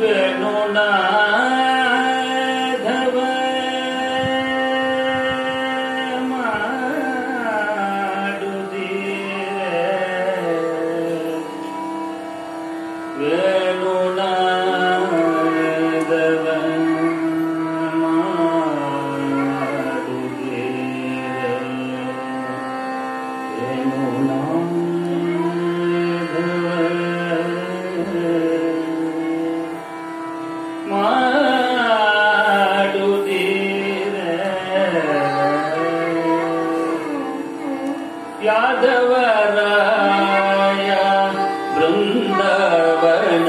Venona वर्ण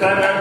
Ta-da!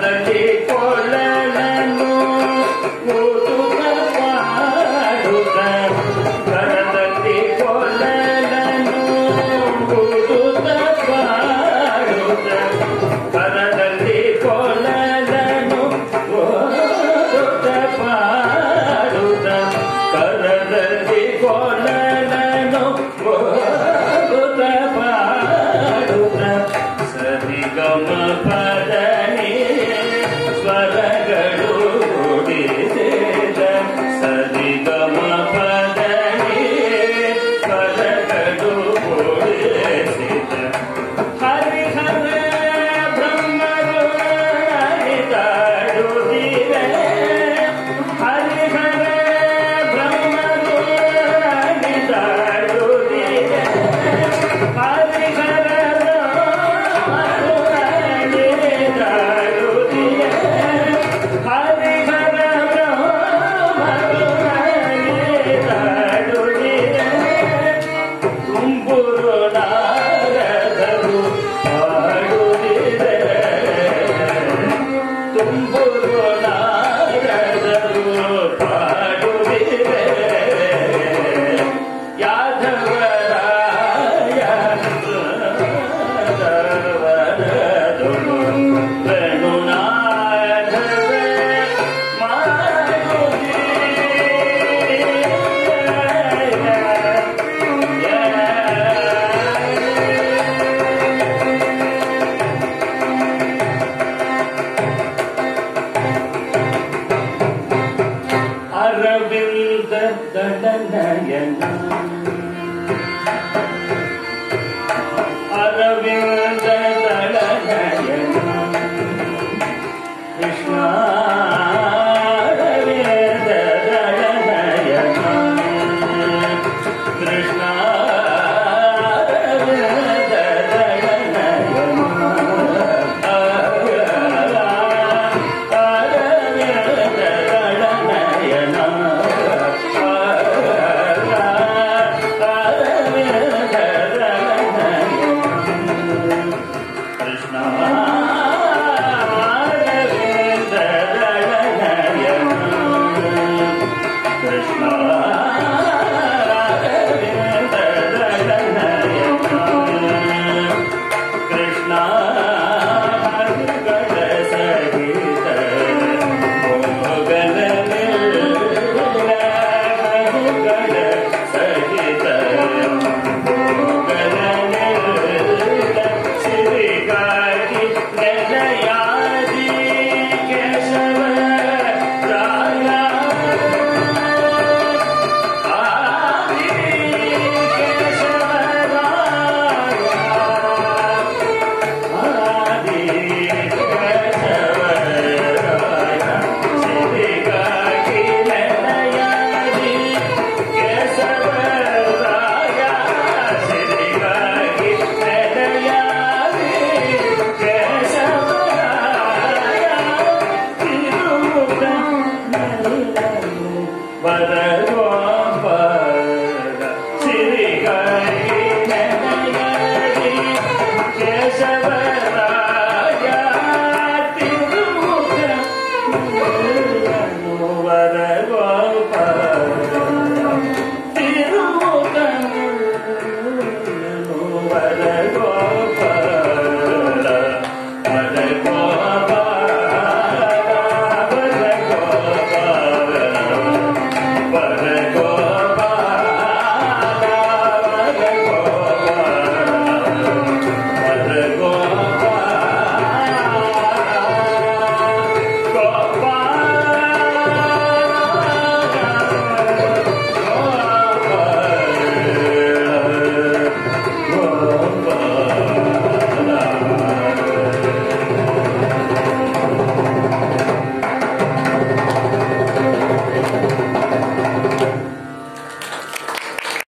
But